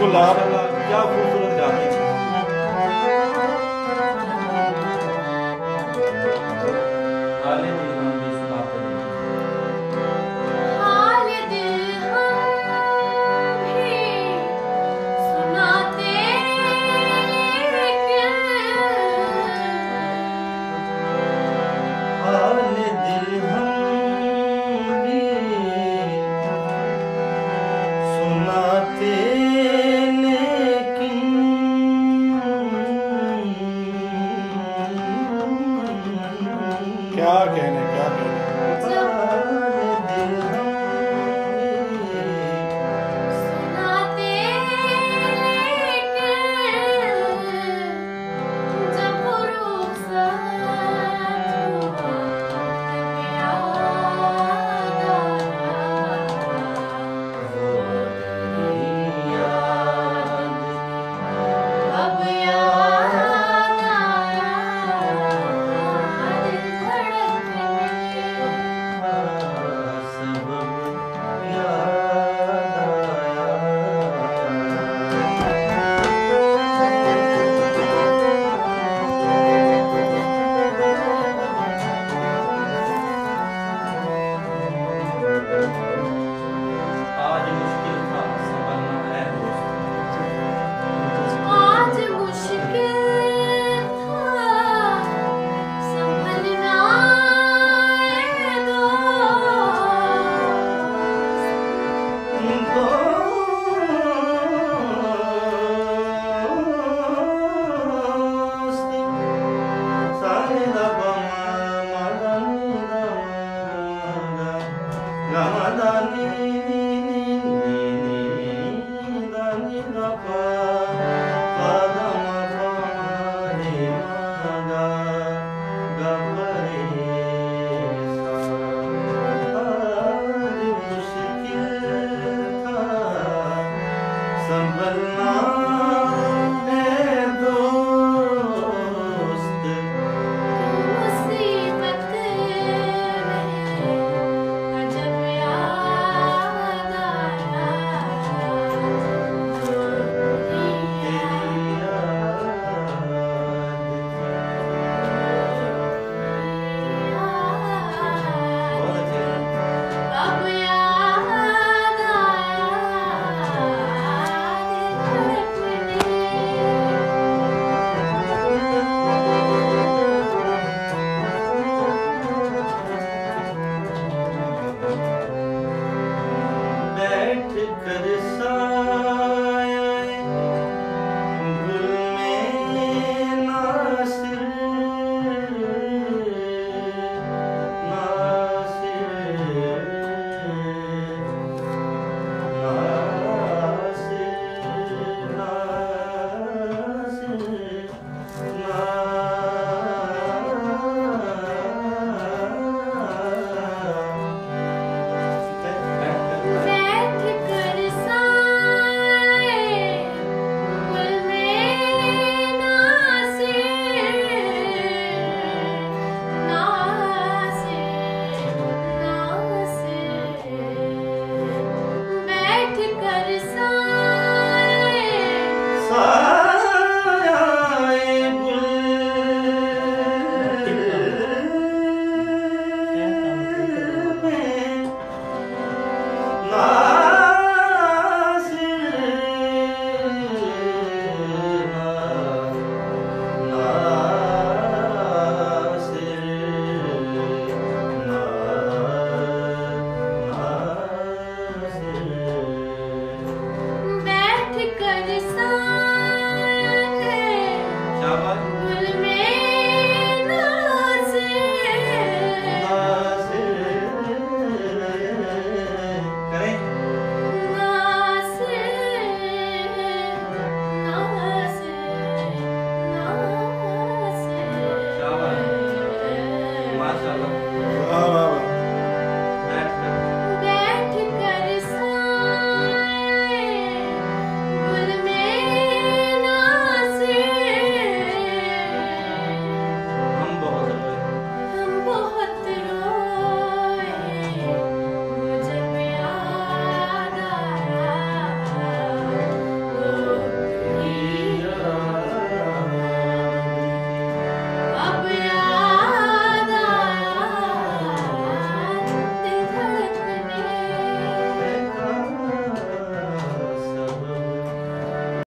particular, ela so